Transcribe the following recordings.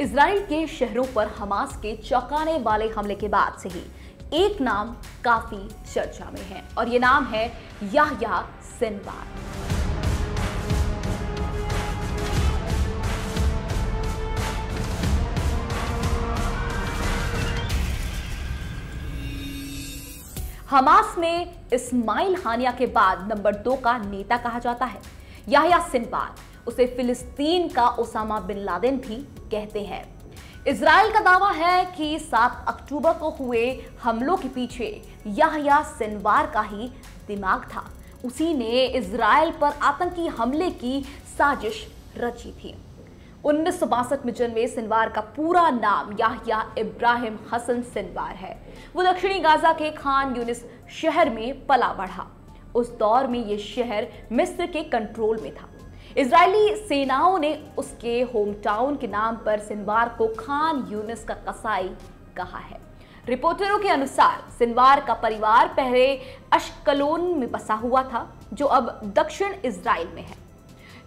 Israel के शहरों पर हमास के चौंकाने वाले हमले के बाद से ही एक नाम काफ़ी चर्चा में है, और ये नाम है याहया सिनवार। हमास में इस्माइल हानिया के बाद नंबर दो का नेता कहा जाता है, याहया सिनवार। उसे फिलिस्तीन का ओसामा बिन लादेन भी कहते हैं। इसराइल का दावा है कि 7 अक्टूबर को हुए हमलों के पीछे याहया सिनवार का ही दिमाग था। उसी ने इसराइल पर आतंकी हमले की साजिश रची थी। उन्नीस में जन्मे सिनवार का पूरा नाम याहिया इब्राहिम हसन सिनवार है। वो दक्षिणी गाजा के खान यूनिस शहर में पला बढ़ा। उस दौर में ये शहर मिस्र के कंट्रोल में था। इजरायली सेनाओं ने उसके होम टाउन के नाम पर सिनवार को खान यूनिस का कसाई कहा है। रिपोर्टरों के अनुसार, सिनवार का परिवार पहले अशकलोन में बसा हुआ था, जो अब दक्षिण इसराइल में है।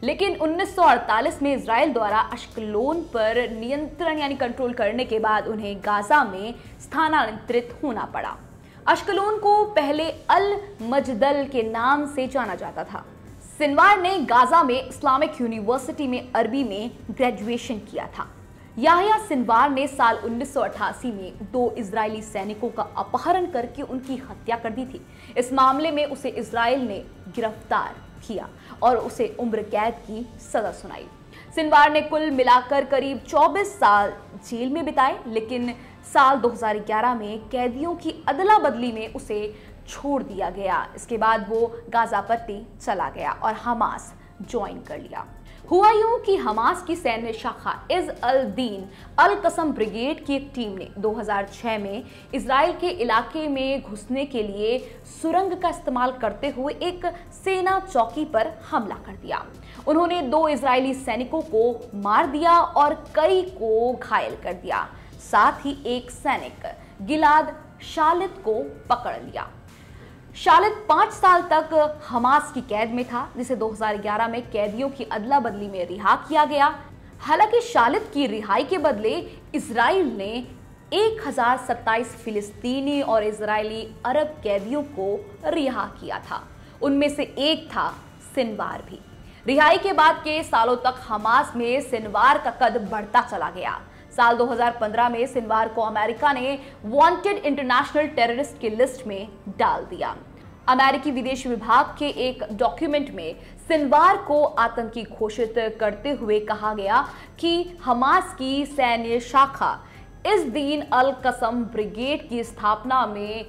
लेकिन 1948 में इसराइल द्वारा अशकलोन पर नियंत्रण यानी कंट्रोल करने के बाद उन्हें गाजा में स्थानांतरित होना पड़ा। अशकलोन को पहले अल मजदल के नाम से जाना जाता था। सिनवार ने गाजा में इस्लामिक यूनिवर्सिटी में अरबी में ग्रेजुएशन किया था। याहिया सिनवार ने साल 1988 में दो इजरायली सैनिकों का अपहरण करके उनकी हत्या कर दी थी। इस मामले में उसे इसराइल ने गिरफ़्तार किया और उसे उम्र कैद की सजा सुनाई। सिनवार ने कुल मिलाकर करीब 24 साल जेल में बिताए, लेकिन साल 2011 में कैदियों की अदला बदली में उसे छोड़ दिया गया। इसके बाद वो गाजा पट्टी चला गया और हमास ज्वाइन कर लिया। हुआ यूँ कि हमास की सैन्य शाखा इज़ अल दीन, अल कसम ब्रिगेड की एक टीम ने 2006 में इसराइल के इलाके में घुसने के लिए सुरंग का इस्तेमाल करते हुए एक सेना चौकी पर हमला कर दिया। उन्होंने दो इजरायली सैनिकों को मार दिया और कई को घायल कर दिया। साथ ही एक सैनिक, गिलाद शालिद को पकड़ लिया। शालिद पाँच साल तक हमास की कैद में था, जिसे 2011 में कैदियों की अदला बदली में रिहा किया गया। हालाँकि शालिद की रिहाई के बदले इसराइल ने एक हज़ार सत्ताईस फिलिस्तीनी और इजरायली अरब कैदियों को रिहा किया था। उनमें से एक था सिनवार भी। रिहाई के बाद के सालों तक हमास में सिनवार का कद बढ़ता चला गया। साल 2015 में सिनवार को अमेरिका ने वांटेड इंटरनेशनल टेररिस्ट की लिस्ट में डाल दिया। अमेरिकी विदेश विभाग के एक डॉक्यूमेंट में सिनवार को आतंकी घोषित करते हुए कहा गया कि हमास की सैन्य शाखा इस दिन अल कसम ब्रिगेड की स्थापना में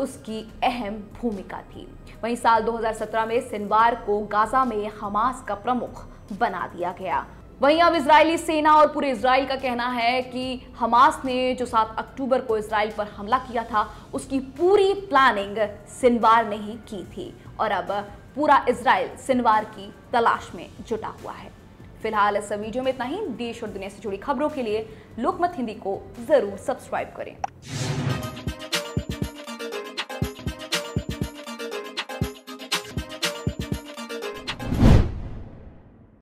उसकी अहम भूमिका थी। वहीं साल 2017 में सिनवार को गाजा में हमास का प्रमुख बना दिया गया। वहीं अब इजरायली सेना और पूरे इसराइल का कहना है कि हमास ने जो 7 अक्टूबर को इसराइल पर हमला किया था, उसकी पूरी प्लानिंग सिनवार ने ही की थी। और अब पूरा इसराइल सिनवार की तलाश में जुटा हुआ है। फ़िलहाल इस वीडियो में इतना ही। देश और दुनिया से जुड़ी खबरों के लिए लोकमत हिंदी को ज़रूर सब्सक्राइब करें।